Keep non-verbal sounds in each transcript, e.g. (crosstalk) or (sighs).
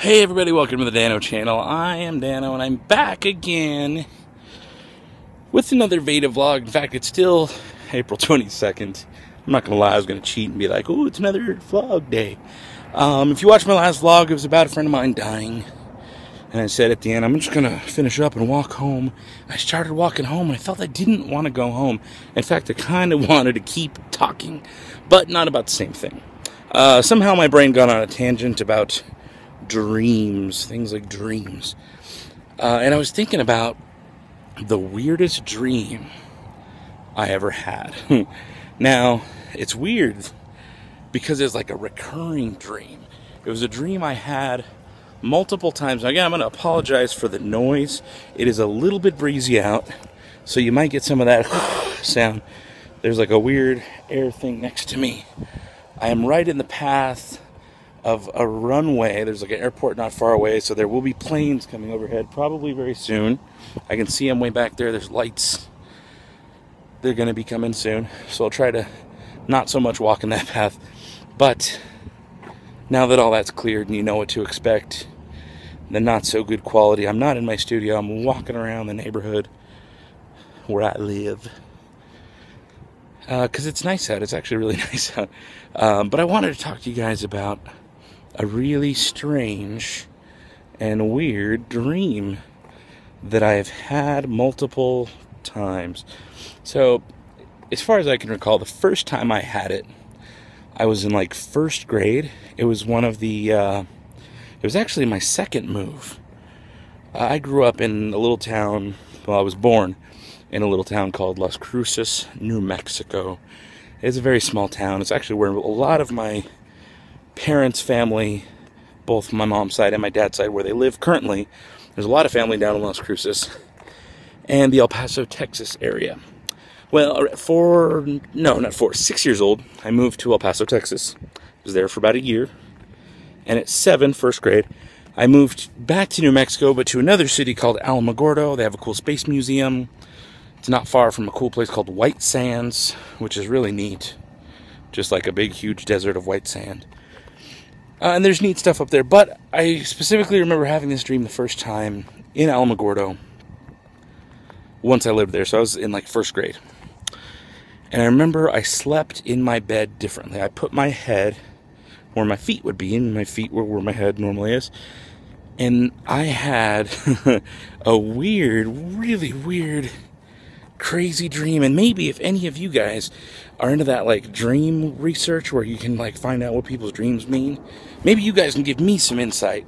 Hey everybody, welcome to the Dan-O channel. I am Dan-O and I'm back again with another Veda vlog. In fact, it's still April (laughs) 22nd. I'm not gonna lie, I was gonna cheat and be like, oh, it's another vlog day. Um, if you watched my last vlog, it was about a friend of mine dying. And I said at the end, I'm just gonna finish up and walk home. I started walking home and I felt I didn't want to go home. In fact, I kind of (laughs) wanted to keep talking, but not about the same thing. Uh, somehow my brain got on a tangent about dreams, things like dreams. Uh, and I was thinking about the weirdest dream I ever had. (laughs) now, it's weird because it's like a recurring dream. It was a dream I had multiple times. Again, I'm going to apologize for the noise. It is a little bit breezy out, so you might get some of that (sighs) sound. There's like a weird air thing next to me. I am right in the path of a runway. There's like an airport not far away, so there will be planes coming overhead probably very soon. I can see them way back there. There's lights. They're going to be coming soon, so I'll try to not so much walk in that (laughs) path. But now that all that's cleared and you know what to expect, the not so good quality, I'm not in my studio. I'm walking around the neighborhood where I live because uh, it's nice out. It's actually really (laughs) nice out. Um, but I wanted to talk to you guys about a really strange and weird dream that I've had multiple times. So, as far as I can recall, the first time I had it, I was in like first grade. It was one of the, uh, it was actually my second move. I grew up in a little town, well, I was born in a little town called Las Cruces, New Mexico. It's a very small town. It's actually where a lot of my parents' family, both my mom's side and my dad's side, where they live currently. There's a lot of family down in Las Cruces and the El Paso, Texas area. Well, uh, four, no, not four, six years old, I moved to El Paso, Texas. I was there for about a year. And at seven, first grade, I moved back to New Mexico, but to another city called Alamogordo. They have a cool space museum. It's not far from a cool place called White Sands, which is really neat. Just like a big, huge desert of white sand. Uh, and there's neat stuff up there. But I specifically remember having this dream the first time in Alamogordo once I lived there. So I was in like first grade. And I remember I slept in my bed differently. I put my head where my feet would be, and my feet were where my head normally is. And I had (laughs) a weird, really weird crazy dream and maybe if any of you guys are into that like dream research where you can like find out what people's dreams mean maybe you guys can give me some insight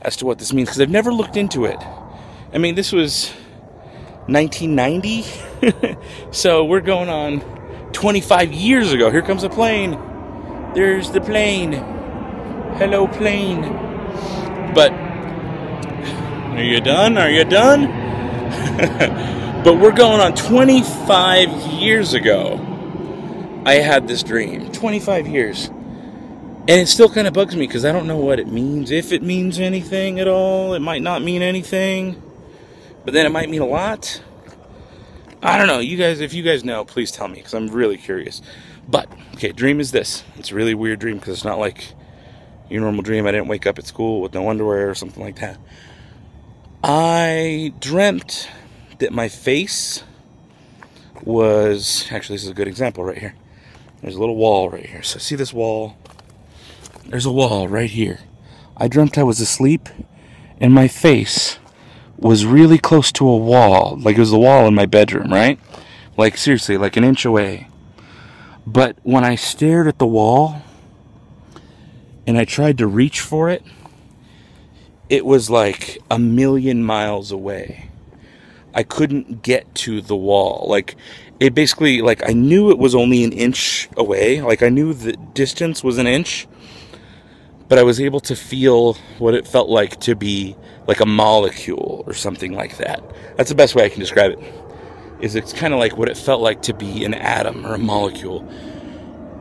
as to what this means because i've never looked into it. I mean this was 1990 (laughs) so we're going on 25 years ago. Here comes a plane. There's the plane. Hello plane. But are you done? Are you done? (laughs) But we're going on 25 years ago. I had this dream. 25 years. And it still kind of bugs me because I don't know what it means. If it means anything at all, it might not mean anything. But then it might mean a lot. I don't know. You guys, if you guys know, please tell me because I'm really curious. But, okay, dream is this. It's a really weird dream because it's not like your normal dream. I didn't wake up at school with no underwear or something like that. I dreamt that my face was actually this is a good example right here. There's a little wall right here. So see this wall? There's a wall right here. I dreamt I was asleep and my face was really close to a wall. Like it was the wall in my bedroom, right? Like seriously, like an inch away. But when I stared at the wall and I tried to reach for it, it was like a million miles away. I couldn't get to the wall. Like it basically like I knew it was only an inch away. Like I knew the distance was an inch, but I was able to feel what it felt like to be like a molecule or something like that. That's the best way I can describe it. Is it's kind of like what it felt like to be an atom or a molecule.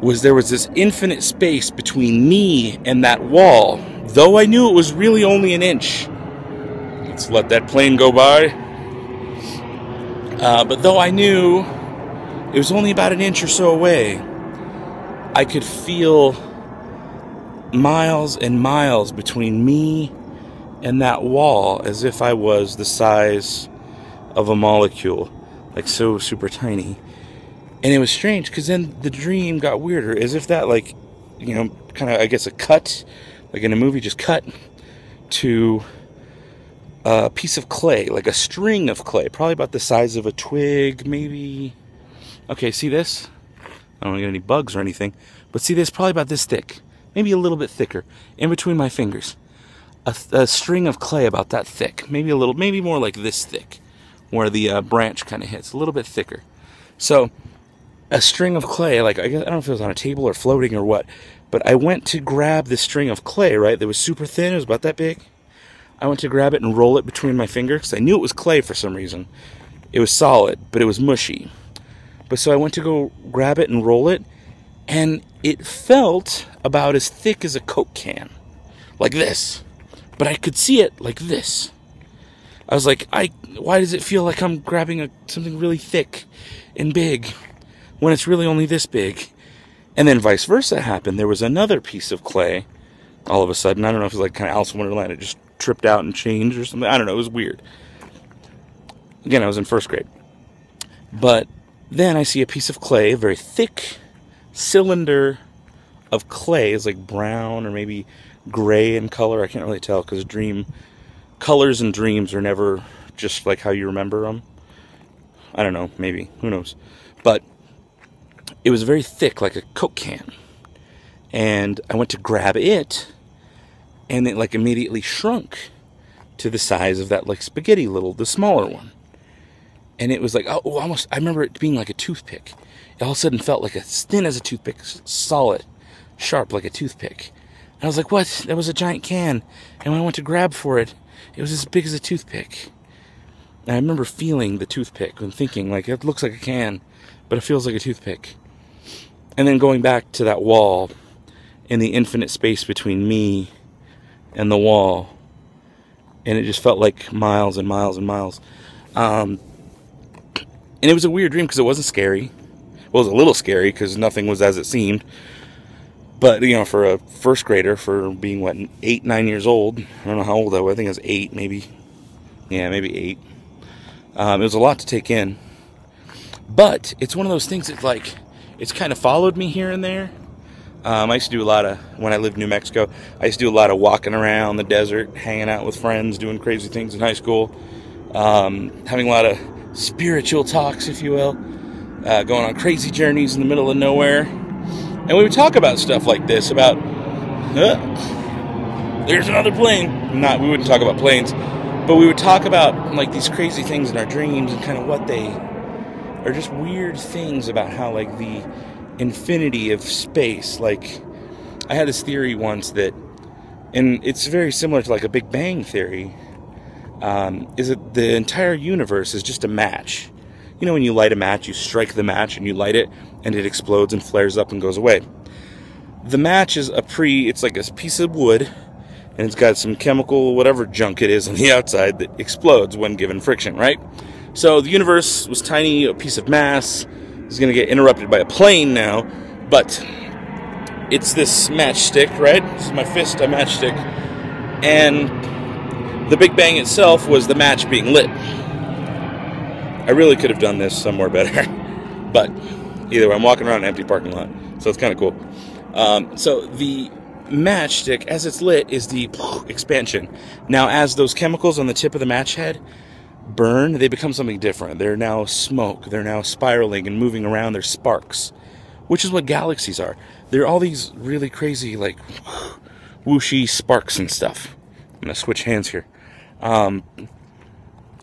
Was there was this infinite space between me and that wall, though I knew it was really only an inch. Let's let that plane go by. Uh, but though I knew it was only about an inch or so away, I could feel miles and miles between me and that wall as if I was the size of a molecule, like so super tiny. And it was strange because then the dream got weirder, as if that, like, you know, kind of, I guess, a cut, like in a movie, just cut to a piece of clay, like a string of clay, probably about the size of a twig, maybe. Okay, see this? I don't want to get any bugs or anything, but see this? Probably about this thick, maybe a little bit thicker, in between my fingers. A, a string of clay about that thick, maybe a little, maybe more like this thick, where the uh, branch kind of hits, a little bit thicker. So, a string of clay, like I, guess, I don't know if it was on a table or floating or what, but I went to grab this string of clay, right? That was super thin, it was about that big I went to grab it and roll it between my fingers because I knew it was clay for some reason. It was solid, but it was mushy. But so I went to go grab it and roll it, and it felt about as thick as a Coke can. Like this. But I could see it like this. I was like, I why does it feel like I'm grabbing a, something really thick and big when it's really only this big? And then vice versa happened. There was another piece of clay all of a sudden. I don't know if it was like kind of Alice in Wonderland. It just tripped out and changed or something. I don't know. It was weird. Again, I was in first grade. But then I see a piece of clay, very thick cylinder of clay. It's like brown or maybe gray in color. I can't really tell because dream colors and dreams are never just like how you remember them. I don't know. Maybe. Who knows? But it was very thick, like a Coke can. And I went to grab it and it like immediately shrunk to the size of that like spaghetti little, the smaller one. And it was like, oh, almost, I remember it being like a toothpick. It all of a sudden felt like as thin as a toothpick, solid, sharp like a toothpick. And I was like, what? That was a giant can. And when I went to grab for it, it was as big as a toothpick. And I remember feeling the toothpick and thinking, like, it looks like a can, but it feels like a toothpick. And then going back to that wall in the infinite space between me and the wall. And it just felt like miles and miles and miles. Um, and it was a weird dream because it wasn't scary. Well, it was a little scary because nothing was as it seemed. But, you know, for a first grader, for being, what, eight, nine years old, I don't know how old I was, I think I was eight, maybe. Yeah, maybe eight. Um, it was a lot to take in. But it's one of those things that, like, it's kind of followed me here and there. Um, I used to do a lot of, when I lived in New Mexico, I used to do a lot of walking around the desert, hanging out with friends, doing crazy things in high school, um, having a lot of spiritual talks, if you will, uh, going on crazy journeys in the middle of nowhere. And we would talk about stuff like this about, uh, there's another plane. Not, we wouldn't talk about planes, but we would talk about like these crazy things in our dreams and kind of what they are just weird things about how like the infinity of space. Like, I had this theory once that, and it's very similar to like a Big Bang theory, um, is that the entire universe is just a match. You know, when you light a match, you strike the match and you light it, and it explodes and flares up and goes away. The match is a pre, it's like a piece of wood, and it's got some chemical, whatever junk it is on the outside that explodes when given friction, right? So the universe was tiny, a piece of mass, is going to get interrupted by a plane now, but it's this matchstick, right? This is my fist, a matchstick. And the Big Bang itself was the match being lit. I really could have done this somewhere better. (laughs) but either way, I'm walking around an empty parking lot, so it's kind of cool. Um, so the matchstick, as it's lit, is the (laughs) expansion. Now, as those chemicals on the tip of the match head burn, they become something different. They're now smoke. They're now spiraling and moving around. They're sparks, which is what galaxies are. They're all these really crazy, like, (laughs) whooshy sparks and stuff. I'm to switch hands here. Um,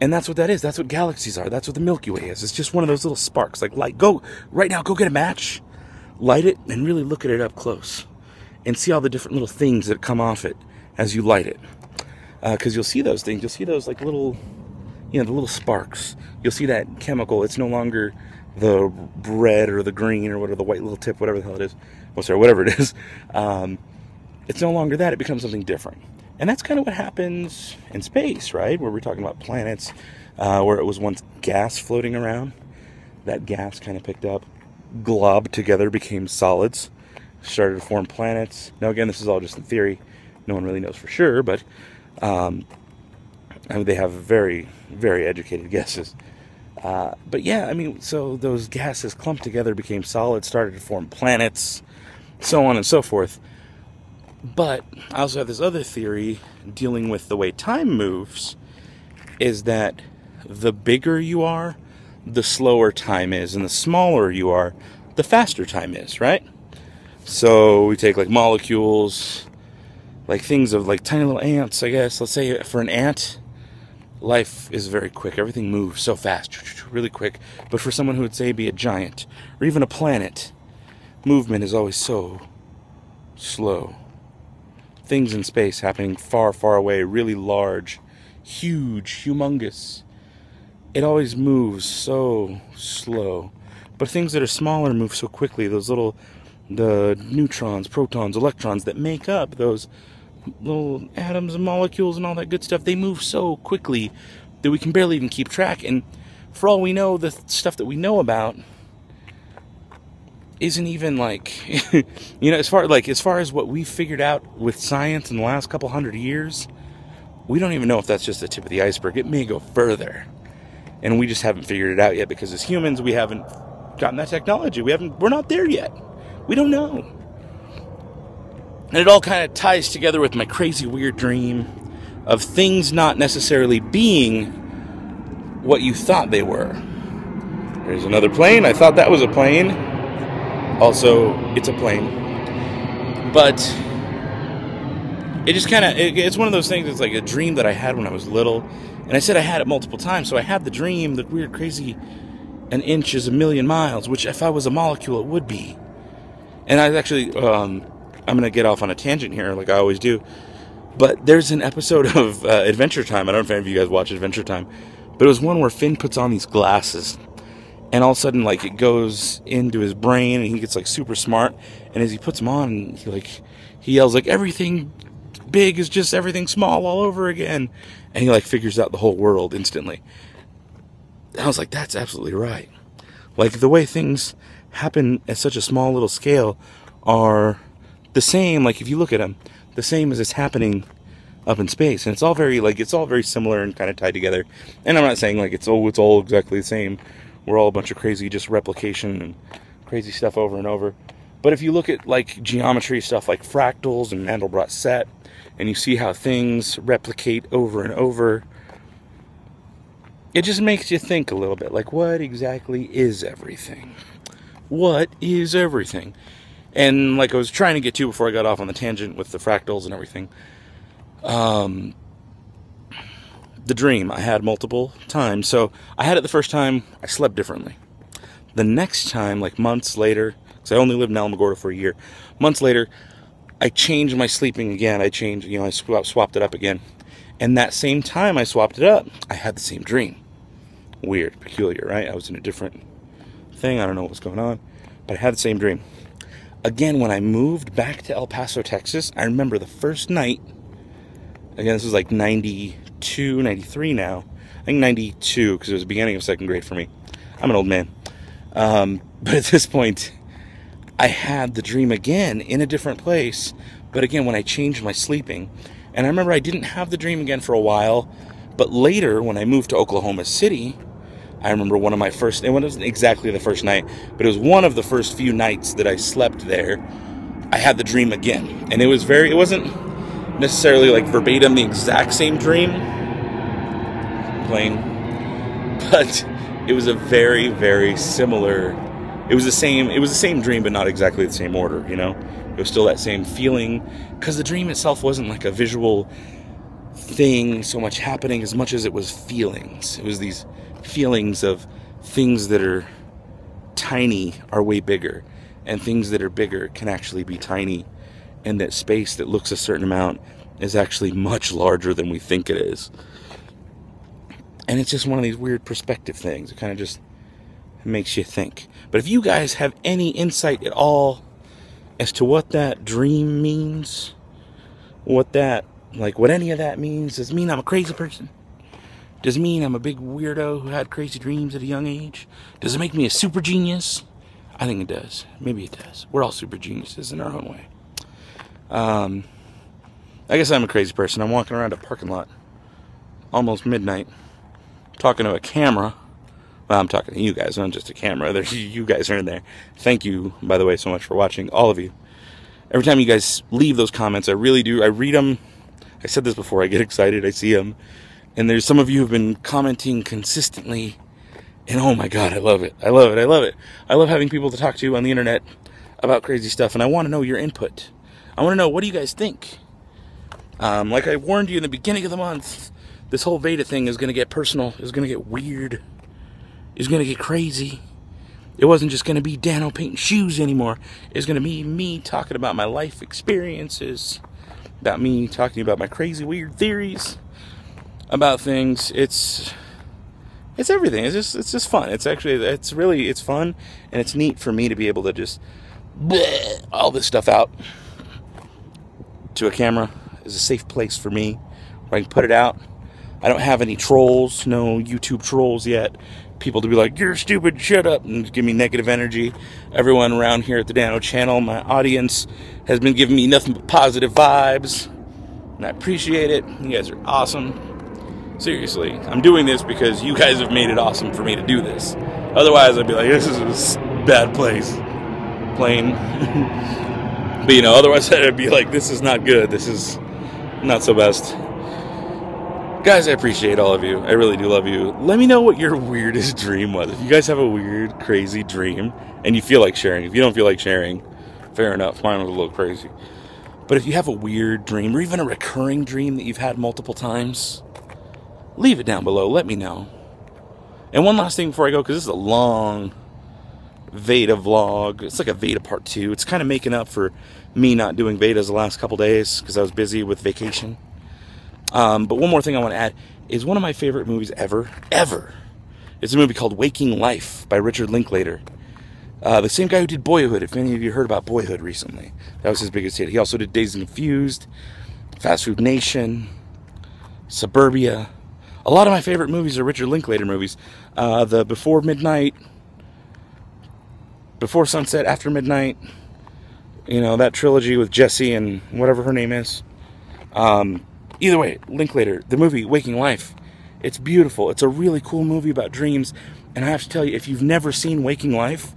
and that's what that is. That's what galaxies are. That's what the Milky Way is. It's just one of those little sparks. Like, light. Go right now. Go get a match, light it, and really look at it up close, and see all the different little things that come off it as you light it. Because uh, you'll see those things. You'll see those like little you know, the little sparks. You'll see that chemical. It's no longer the red or the green or whatever, the white little tip, whatever the hell it is. Well, sorry, whatever it (laughs) is. Um, it's no longer that. It becomes something different. And that's kind of what happens in space, right? Where we're talking about planets, uh, where it was once gas floating around. That gas kind of picked up, globbed together, became solids, started to form planets. Now, again, this is all just in theory. No one really knows for sure, but Um, I mean, they have very, very educated (laughs) guesses. Uh, but yeah, I mean, so those gases clumped together, became solid, started to form planets, so on and so forth. But I also have this other theory dealing with the way time moves is that the bigger you are, the slower time is, and the smaller you are, the faster time is, right? So we take like molecules, like things of like tiny little ants, I guess. Let's say for an ant, life is very quick. Everything moves so fast, (tsk) really quick. But for someone who would say be a giant or even a planet, movement is always so slow. Things in space happening far, far away, really large, huge, humongous it always moves so slow. But things that are smaller move so quickly. Those little, the neutrons, protons, electrons that make up those little atoms and molecules and all that good stuff, they move so quickly that we can barely even keep track. And for all we know, the stuff that we know about isn't even like, (laughs) you know, as far like as far as what we figured out with science in the last couple hundred years, we don't even know if that's just the tip of the iceberg. It may go further and we just haven't figured it out yet because as humans we haven't gotten that technology. We haven't we're not there yet. We don't know. And it all kind of ties together with my crazy weird dream of things not necessarily being what you thought they were. There's another plane. I thought that was a plane. Also, it's a plane. But it just kind of it, it's one of those things it's like a dream that i had when i was little. And i said i had it multiple times so i had the dream the weird crazy an inch is a million miles which if i was a molecule it would be. And i actually um, i'm gonna get off on a tangent here like i always do. But there's an episode (laughs) of uh, adventure time. I don't know if any of you guys watch adventure time but it was one where finn puts on these glasses and all of a sudden like it goes into his brain and he gets like super smart and as he puts them on he like he yells like everything big is just everything small all over again. And he like figures out the whole world instantly. And I was like, that's absolutely right. Like the way things happen at such a small little scale are the same. Like if you look at them, the same as it's happening up in space, and it's all very like it's all very similar and kind of tied together. And I'm not saying like it's oh it's all exactly the same. We're all a bunch of crazy just replication and crazy stuff over and over. But if you look at like geometry stuff like fractals and Mandelbrot set, and you see how things replicate over and over, it just makes you think a little bit like, what exactly is everything? What is everything? And like I was trying to get to before I got off on the tangent with the fractals and everything, um, the dream I had multiple times. So I had it the first time, I slept differently. The next time, like months later, because I only lived in Alamogordo for a year, months later, I changed my sleeping again. I changed, you know, I swapped it up again. And that same time I swapped it up, I had the same dream. Weird, peculiar, right? I was in a different thing. I don't know what's going on, but I had the same dream. Again, when I moved back to El Paso, Texas, I remember the first night. Again, this was like 92, 93 now. I think 92 because it was the beginning of second grade for me. I'm an old man. Um, (laughs) but at this point, I had the dream again in a different place, but again when I changed my sleeping. And I remember I didn't have the dream again for a while, but later when I moved to Oklahoma City, I remember one of my first, it wasn't exactly the first night, but it was one of the first few nights that I slept there. I had the dream again. And it was very, it wasn't necessarily like verbatim the exact same dream, plain, but it was a very, very similar it was the same it was the same dream but not exactly the same order you know? It was still that same feeling because the dream itself wasn't like a visual thing so much happening as much as it was feelings. It was these feelings of things that are tiny are way bigger and things that are bigger can actually be tiny and that space that looks a certain amount is actually much larger than we think it is and it's just one of these weird perspective things it kind of just makes you think. But if you guys have any insight at all as to what that dream means, what that, like, what any of that means, does it mean I'm a crazy person? Does it mean I'm a big weirdo who had crazy dreams at a young age? Does it make me a super genius? I think it does. Maybe it does. We're all super geniuses in our own way. Um, I guess I'm a crazy person. I'm walking around a parking lot, almost midnight, talking to a camera. Well, I'm talking to you guys, not just a camera. There's (laughs) you guys are in there. Thank you, by the way, so much for watching, all of you. Every time you guys leave those comments, I really do. I read them. I said this before. I get (laughs) excited. I see them, and there's some of you who've been commenting consistently, and oh my god, I love it. I love it. I love it. I love having people to talk to on the internet about crazy stuff, and I want to know your input. I want to know what do you guys think. Um, like I warned you in the beginning of the month, this whole Veda thing is going to get personal, is going to get weird, is going to get crazy. It wasn't just going to be Dan-O painting shoes anymore. It's going to be me talking about my life experiences, about me talking about my crazy, weird theories about things. It's it's everything. It's just it's just fun. It's actually it's really it's fun and it's neat for me to be able to just bleh, all this stuff out to a camera is a safe place for me where I can put it out. I don't have any trolls, no YouTube trolls yet. People to be like, you're stupid, shut up, and give me negative energy. Everyone around here at the Dan-O channel, my audience, has been giving me nothing but positive vibes. And I appreciate it. You guys are awesome. Seriously, I'm doing this because you guys have made it awesome for me to do this. Otherwise, I'd be like, this is a bad place. Plain. (laughs) but you know, otherwise, (laughs) I'd be like, this is not good. This is not so best. Guys, I appreciate all of you. I really do love you. Let me know what your (laughs) weirdest dream was. If you guys have a weird, crazy dream and you feel like sharing, if you don't feel like sharing, fair enough. Mine was a little crazy. But if you have a weird dream or even a recurring dream that you've had multiple times, leave it down below. Let me know. And one last thing before I go, because this is a long Veda vlog. It's like a Veda part two. It's kind of making up for me not doing Vedas the last couple days because I was busy with vacation. Um, but one more thing I want to add is one of my favorite movies ever, ever. It's a movie called Waking Life by Richard Linklater. Uh, the same guy who did Boyhood, if any of you heard about Boyhood recently. That was his biggest hit. He also did and Confused, Fast Food Nation, Suburbia. A lot of my favorite movies are Richard Linklater movies. Uh, the Before Midnight, Before Sunset, After Midnight, you know, that trilogy with Jesse and whatever her name is. Um, either way, Linklater, the movie Waking Life, it's beautiful. It's a really cool movie about dreams. And I have to tell you, if you've never seen Waking Life,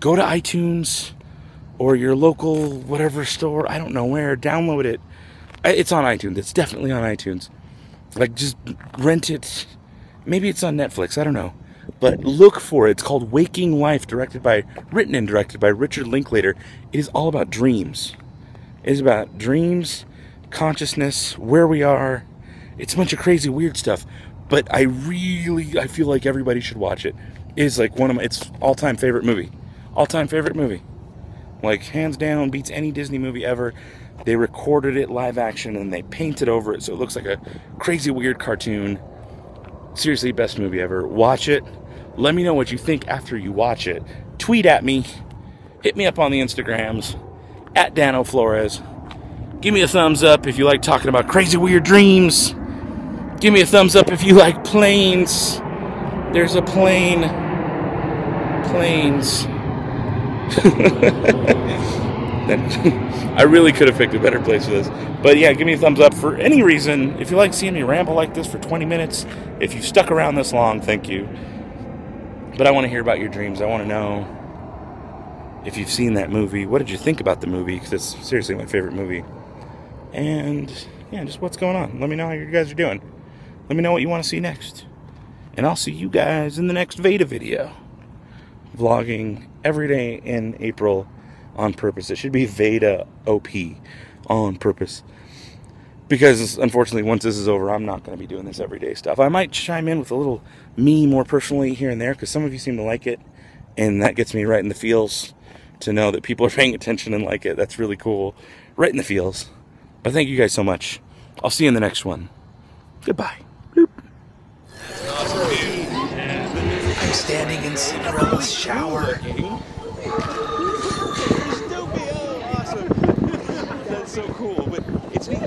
go to iTunes or your local whatever store, I don't know where, download it. It's on iTunes. It's definitely on iTunes. Like, just rent it. Maybe it's on Netflix. I don't know. But look for it. It's called Waking Life, directed by, written and directed by Richard Linklater. It is all about dreams. It is about dreams, consciousness, where we are. It's a bunch of crazy, weird stuff. But I really, I feel like everybody should watch it. It is like one of my, it's all-time favorite movie. All-time favorite movie. Like, hands down, beats any Disney movie ever. They recorded it live action and they painted over it so it looks like a crazy, weird cartoon. Seriously, best movie ever. Watch it. Let me know what you think after you watch it. Tweet at me. Hit me up on the Instagrams at Dan-O Florez. Give me a thumbs up if you like talking about crazy weird dreams. Give me a thumbs up if you like planes. There's a plane. Planes. (laughs) I really could have picked a better place for this. But yeah, give me a thumbs up for any reason. If you like seeing me ramble like this for 20 minutes, if you've stuck around this long, thank you. But I want to hear about your dreams. I want to know if you've seen that movie. What did you think about the movie? Because it's seriously my favorite movie. And yeah, just what's going on. Let me know how you guys are doing. Let me know what you want to see next. And I'll see you guys in the next Veda video. Vlogging every day in April on purpose. It should be Veda OP on purpose because unfortunately, once this is over, I'm not going to be doing this everyday stuff. I might chime in with a little me more personally here and there because some of you seem to like it, and that gets me right in the feels to know that people are paying attention and like it. That's really cool. Right in the feels. But thank you guys so much. I'll see you in the next one. Goodbye. Boop. I'm standing in Cinderella's shower. That's so cool, but it's neat